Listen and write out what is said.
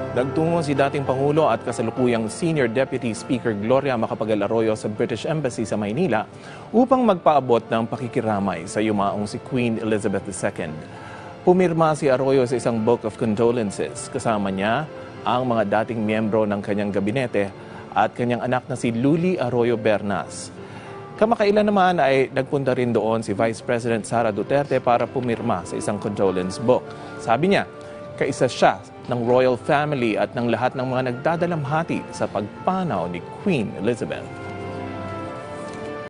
Nagtungo si dating Pangulo at kasalukuyang Senior Deputy Speaker Gloria Macapagal Arroyo sa British Embassy sa Maynila upang magpaabot ng pakikiramay sa yumaong si Queen Elizabeth II. Pumirma si Arroyo sa isang book of condolences. Kasama niya ang mga dating miyembro ng kanyang gabinete at kanyang anak na si Luli Arroyo Bernas. Kamakailan naman ay nagpunta rin doon si Vice President Sara Duterte para pumirma sa isang condolence book. Sabi niya, kaisa siya ng royal family at ng lahat ng mga nagdadalamhati sa pagpanaw ni Queen Elizabeth.